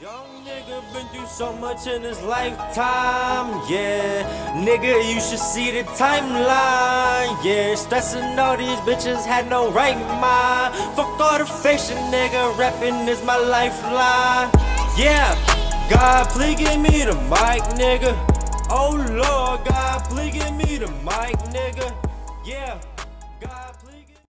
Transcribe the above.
Young nigga been through so much in his lifetime, yeah. Nigga, you should see the timeline, yeah. Stressing all these bitches had no right mind. Fuck all the fiction, nigga. Rapping is my lifeline, yeah. God, please give me the mic, nigga. Oh Lord, God, please give me the mic, nigga, yeah. God, please.